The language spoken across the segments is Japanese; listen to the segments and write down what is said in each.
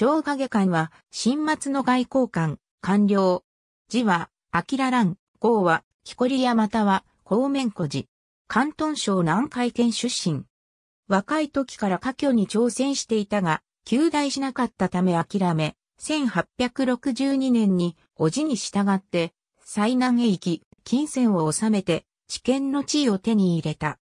長影官は、新末の外交官、官僚。字は、明蘭、号は、木こり屋または、高面古寺。関東省南海県出身。若い時から家居に挑戦していたが、休大しなかったため諦め、1862年に、叔父に従って、最南へ行き、金銭を収めて、知見の地位を手に入れた。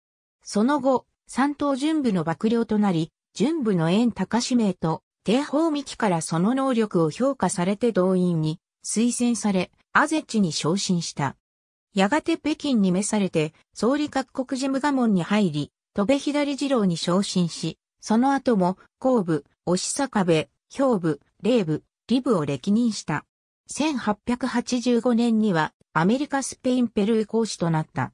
その後、三等準部の幕僚となり、準部の縁高使命と、帝宝美期からその能力を評価されて動員に推薦され、アゼチに昇進した。やがて北京に召されて、総理各国事務衙門に入り、戸部左次郎に昇進し、その後も、後部、押坂部、兵部、霊部、リ部を歴任した。1885年には、アメリカ・スペイン・ペルー公使となった。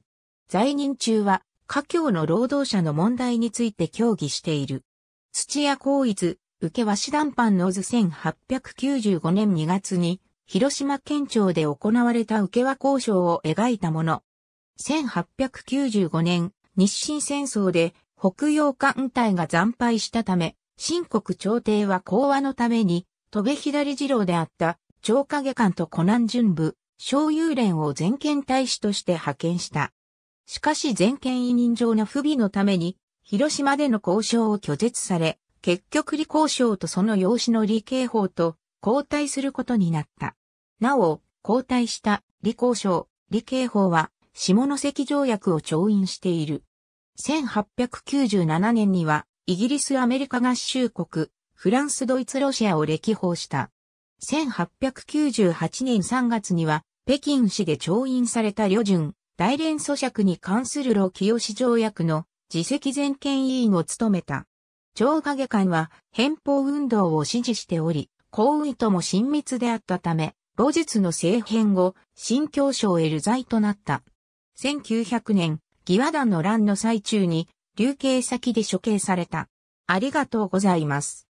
在任中は、家境の労働者の問題について協議している。土屋光一、受け和紙談判の図1895年2月に、広島県庁で行われた受け和交渉を描いたもの。1895年、日清戦争で北洋艦隊が惨敗したため、新国朝廷は講和のために、戸部左次郎であった長影官と湖南準部、小遊連を全権大使として派遣した。しかし全権委任上の不備のために、広島での交渉を拒絶され、結局李交渉とその養子の李慶法と交代することになった。なお、交代した李交渉、李慶法は下関条約を調印している。1897年にはイギリス・アメリカ合衆国、フランス・ドイツ・ロシアを歴訪した。1898年3月には北京市で調印された旅順、大連咀嚼に関する老清条約の自責全権委員を務めた。超影官は返報運動を支持しており、皇位とも親密であったため、後日の政変後、新教省へ流罪となった。1900年、義和団の乱の最中に、流刑先で処刑された。ありがとうございます。